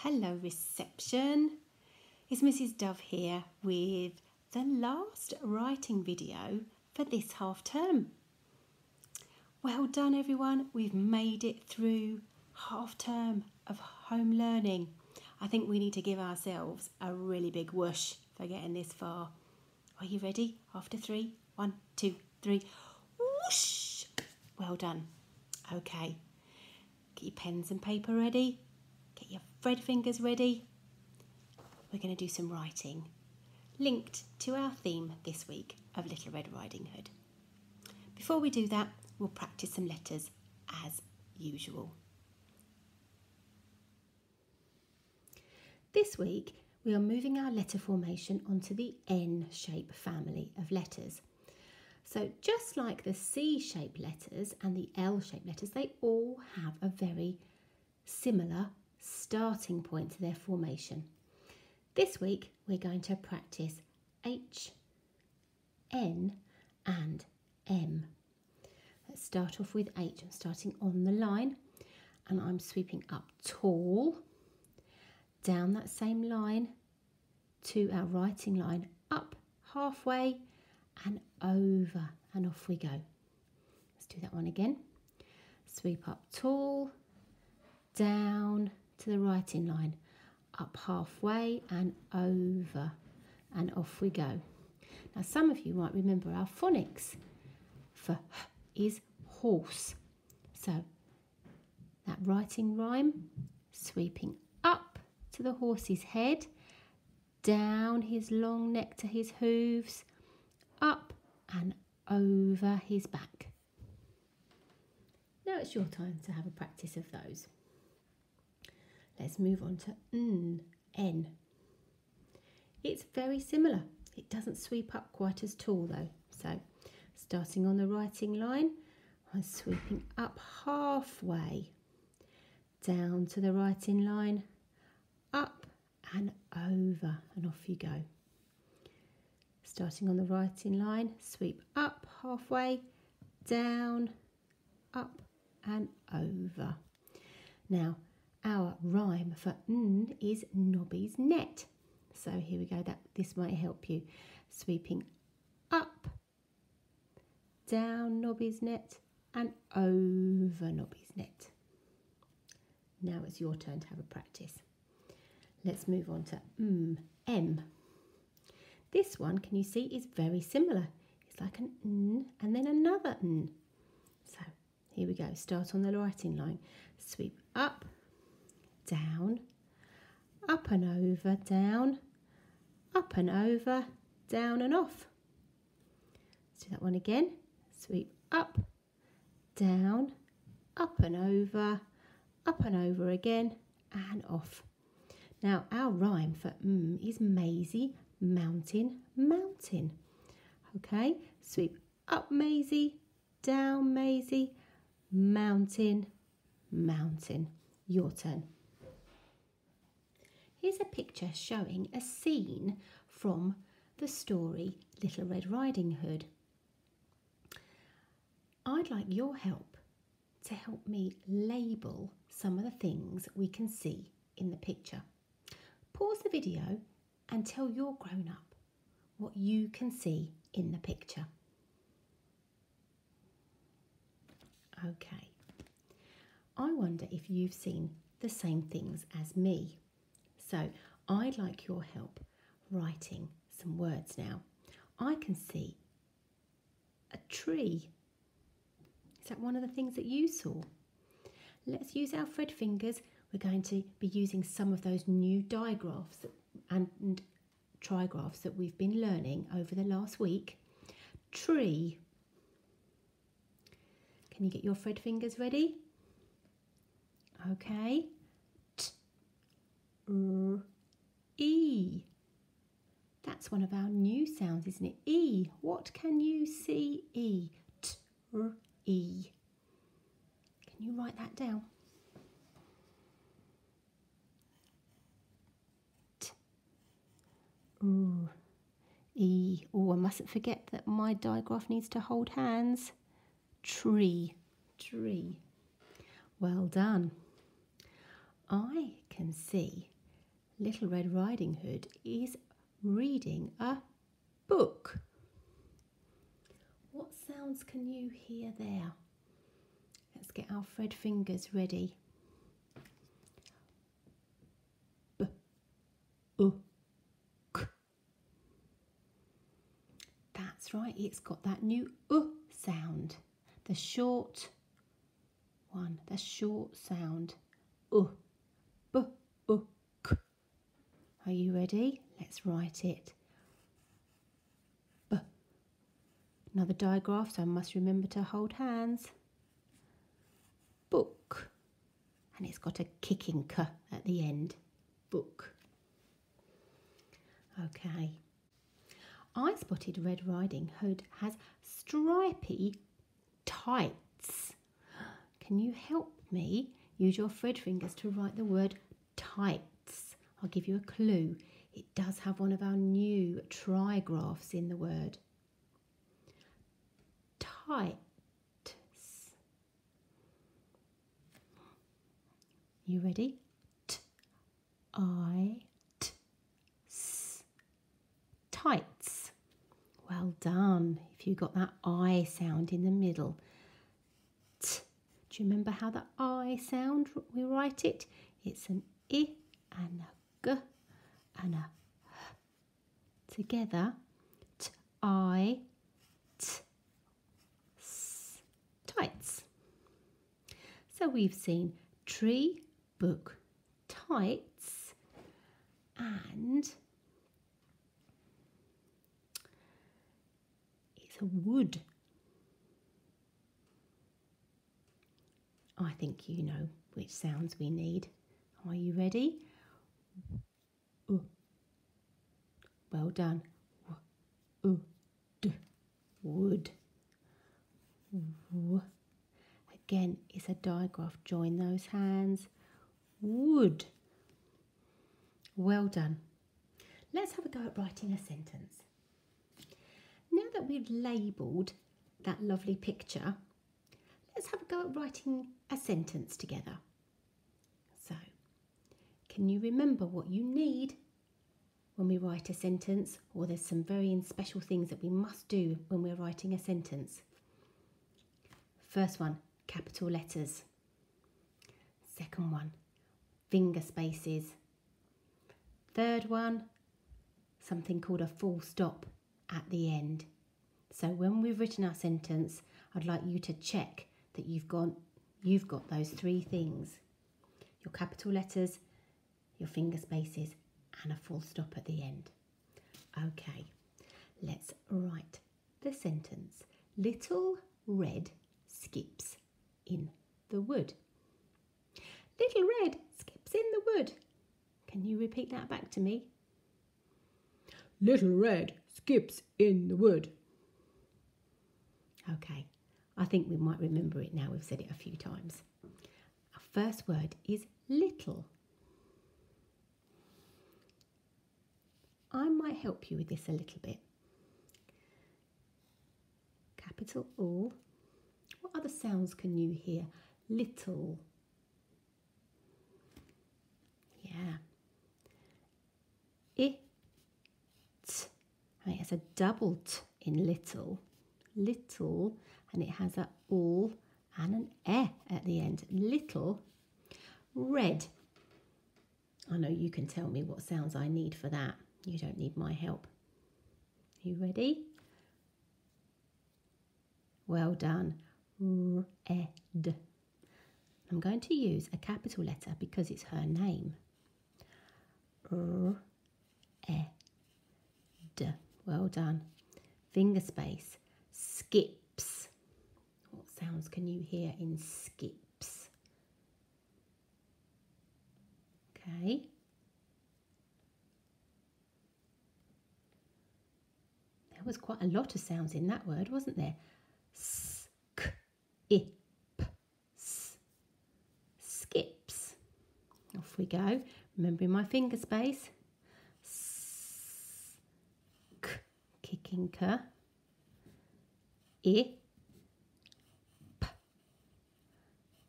Hello, reception. It's Mrs. Dove here with the last writing video for this half term. Well done, everyone. We've made it through half term of home learning. I think we need to give ourselves a really big whoosh for getting this far. Are you ready? After three, one, two, three. Whoosh! Well done. Okay. Get your pens and paper ready. Get your Fred fingers ready. We're going to do some writing linked to our theme this week of Little Red Riding Hood. Before we do that, we'll practice some letters as usual. This week, we are moving our letter formation onto the N shape family of letters. So just like the C shape letters and the L shape letters, they all have a very similar starting point to their formation. This week we're going to practice H, N and M. Let's start off with H. I'm starting on the line and I'm sweeping up tall, down that same line to our writing line, up halfway and over and off we go. Let's do that one again. Sweep up tall, down, to the writing line, up halfway and over, and off we go. Now, some of you might remember our phonics for is horse. So, that writing rhyme, sweeping up to the horse's head, down his long neck to his hooves, up and over his back. Now it's your time to have a practice of those. Let's move on to n, n. It's very similar. It doesn't sweep up quite as tall though. So starting on the writing line, I'm sweeping up halfway, down to the writing line, up and over and off you go. Starting on the writing line, sweep up halfway, down, up and over. Now our rhyme for n is Nobby's net. So here we go, that this might help you. Sweeping up, down Nobby's net and over Nobby's net. Now it's your turn to have a practice. Let's move on to mm, M. This one, can you see, is very similar. It's like an n and then another n. So here we go. Start on the writing line. Sweep up, down, up and over, down, up and over, down and off. Let's do that one again. Sweep up, down, up and over, up and over again, and off. Now, our rhyme for mm is Maisie, mountain, mountain. Okay, sweep up Maisie, down Maisie, mountain, mountain. Your turn. Here's a picture showing a scene from the story Little Red Riding Hood. I'd like your help to help me label some of the things we can see in the picture. Pause the video and tell your grown up what you can see in the picture. Okay, I wonder if you've seen the same things as me. So I'd like your help writing some words now. I can see a tree. Is that one of the things that you saw? Let's use our Fred fingers. We're going to be using some of those new digraphs and, and trigraphs that we've been learning over the last week. Tree. Can you get your Fred fingers ready? Okay r, e. That's one of our new sounds, isn't it? E. What can you see? E. T, r, e. Can you write that down? T, r, e. Oh, I mustn't forget that my digraph needs to hold hands. Tree, tree. Well done. I can see Little Red Riding Hood is reading a book. What sounds can you hear there? Let's get our Fred fingers ready. B, u, k. That's right, it's got that new u sound. The short one, the short sound. U, b, u, k. Are you ready? Let's write it. B. Another digraph, so I must remember to hold hands book. And it's got a kicking k at the end. Book. Okay. I spotted Red Riding Hood has stripy tights. Can you help me use your Fred fingers to write the word tights? I'll give you a clue. It does have one of our new trigraphs in the word. Tight. You ready? T I T S tights. Well done. If you got that I sound in the middle. T. Do you remember how the I sound we write it? It's an I and a G and a. Together. T I T S tights. So we've seen tree book tights and it's a wood. I think you know which sounds we need. Are you ready? Uh. Well done. Wood. W. Again, it's a digraph. Join those hands Wood. Well done. Let's have a go at writing a sentence. Now that we've labelled that lovely picture, let's have a go at writing a sentence together. Can you remember what you need when we write a sentence, or there's some very special things that we must do when we're writing a sentence? First one, capital letters. Second one, finger spaces. Third one, something called a full stop at the end. So when we've written our sentence, I'd like you to check that you've got you've got those three things. Your capital letters, your finger spaces, and a full stop at the end. Okay, let's write the sentence. Little red skips in the wood. Little red skips in the wood. Can you repeat that back to me? Little red skips in the wood. Okay, I think we might remember it now. We've said it a few times. Our first word is little. I might help you with this a little bit. Capital O. What other sounds can you hear? Little. Yeah. It. It has a double t in little. Little. And it has a all and an e at the end. Little. Red. I know you can tell me what sounds I need for that. You don't need my help. You ready? Well done. Red. I'm going to use a capital letter because it's her name r, e, d. Well done. Finger space. Skips. What sounds can you hear in skips? Okay. There was quite a lot of sounds in that word, wasn't there? Sk, ip. Skips. Off we go. Remembering my finger space. S k, kicking k. I, p,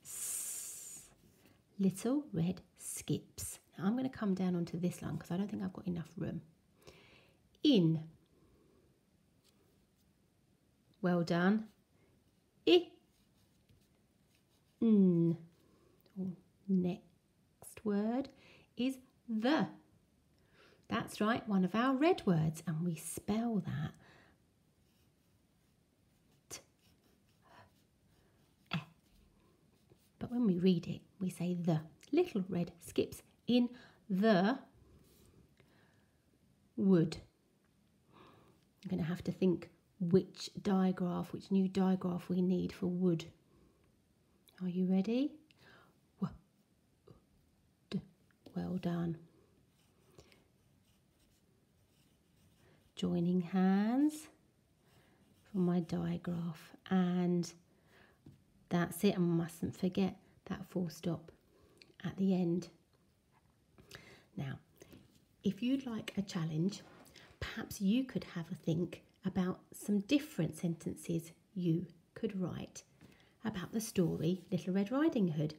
s. Little red skips. Now I'm going to come down onto this line because I don't think I've got enough room. In. Well done. I. N. Next word is the. That's right, one of our red words, and we spell that eh. But when we read it, we say the. Little red skips in the wood. I'm going to have to think which digraph, which new digraph we need for wood. Are you ready? Well done. Joining hands for my digraph and that's it, I mustn't forget that full stop at the end. Now, if you'd like a challenge, perhaps you could have a think about some different sentences you could write about the story Little Red Riding Hood.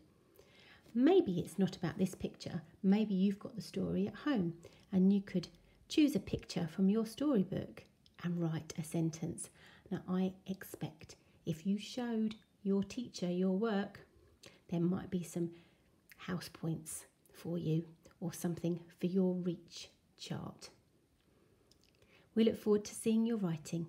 Maybe it's not about this picture, maybe you've got the story at home and you could choose a picture from your storybook and write a sentence. Now, I expect if you showed your teacher your work, there might be some house points for you or something for your reach chart. We look forward to seeing your writing